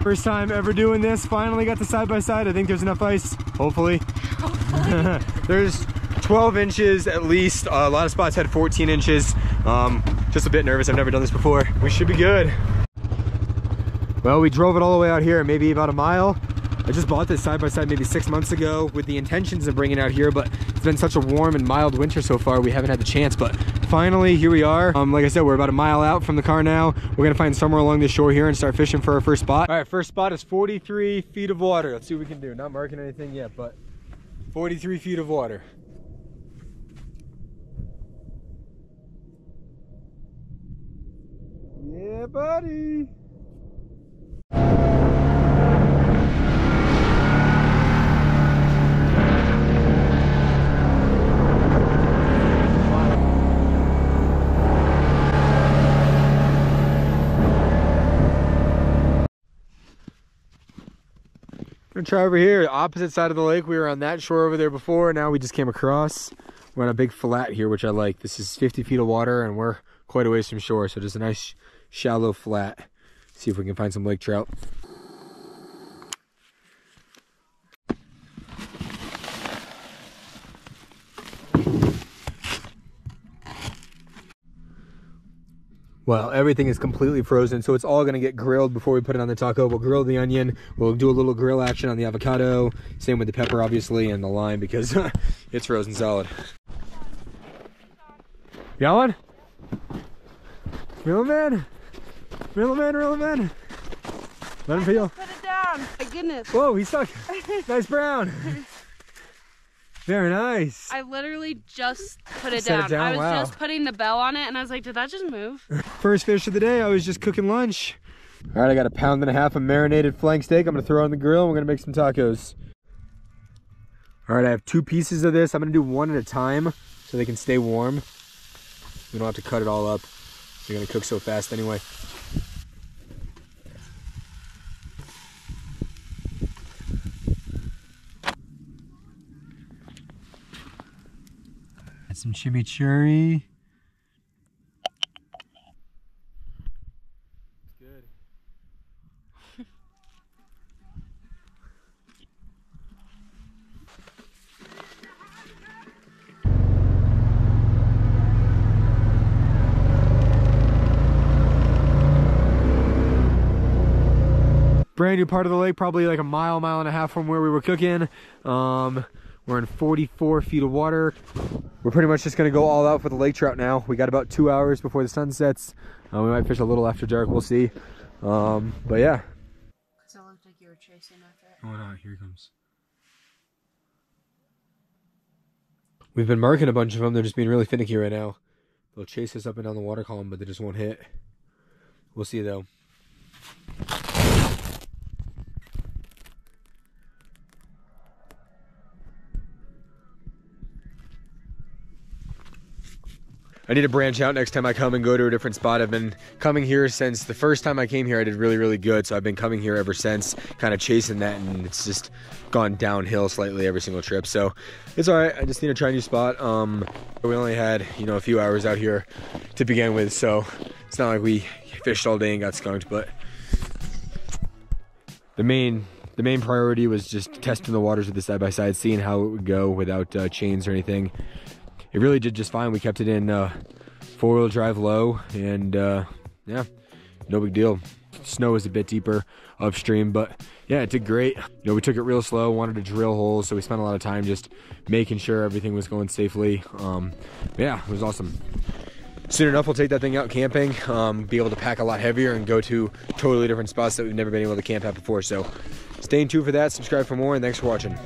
First time ever doing this. Finally got the side by side. I think there's enough ice, hopefully. hopefully. there's 12 inches at least. Uh, a lot of spots had 14 inches. Um, just a bit nervous. I've never done this before. We should be good. Well, we drove it all the way out here, maybe about a mile. I just bought this side by side maybe six months ago with the intentions of bringing it out here, but it's been such a warm and mild winter so far, we haven't had the chance. But finally, here we are. Um, like I said, we're about a mile out from the car now. We're gonna find somewhere along the shore here and start fishing for our first spot. All right, first spot is 43 feet of water. Let's see what we can do. Not marking anything yet, but 43 feet of water. Yeah, buddy. Gonna try over here, opposite side of the lake. We were on that shore over there before. And now we just came across. We're on a big flat here, which I like. This is 50 feet of water and we're quite a ways from shore. So just a nice shallow flat. See if we can find some lake trout. Well, everything is completely frozen, so it's all gonna get grilled before we put it on the taco. We'll grill the onion, we'll do a little grill action on the avocado, same with the pepper, obviously, and the lime because it's frozen solid. Got one? Reel him in. Reel him in, reel him in. Let him feel. Put it down. My goodness. Whoa, he's stuck. nice brown. Very nice. I literally just put it, down. it down? I was Wow. just putting the bell on it and I was like, did that just move? First fish of the day, I was just cooking lunch. All right, I got a pound and a half of marinated flank steak. I'm gonna throw on the grill and we're gonna make some tacos. All right, I have two pieces of this. I'm gonna do one at a time so they can stay warm. We don't have to cut it all up. They're gonna cook so fast anyway. Some chimichurri. Good. Brand new part of the lake, probably like a mile, mile and a half from where we were cooking. Um, we're in 44 feet of water. We're pretty much just gonna go all out for the lake trout now. We got about two hours before the sun sets. Uh, we might fish a little after dark, we'll see. Um, but yeah. Because it looked like you were chasing after it. Oh no, here he comes. We've been marking a bunch of them. They're just being really finicky right now. They'll chase us up and down the water column, but they just won't hit. We'll see though. I need to branch out next time I come and go to a different spot. I've been coming here since the first time I came here. I did really, really good. So I've been coming here ever since, kind of chasing that, and it's just gone downhill slightly every single trip. So it's all right. I just need to try a new spot. Um, we only had you know a few hours out here to begin with, so it's not like we fished all day and got skunked. But the main the main priority was just testing the waters with the side by side, seeing how it would go without uh, chains or anything it really did just fine. We kept it in uh, four wheel drive low, and uh, yeah, no big deal. Snow was a bit deeper upstream, but yeah, it did great. You know, we took it real slow, wanted to drill holes, so we spent a lot of time just making sure everything was going safely. Um, yeah, it was awesome. Soon enough, we'll take that thing out camping, um, be able to pack a lot heavier and go to totally different spots that we've never been able to camp at before. So stay tuned for that, subscribe for more, and thanks for watching.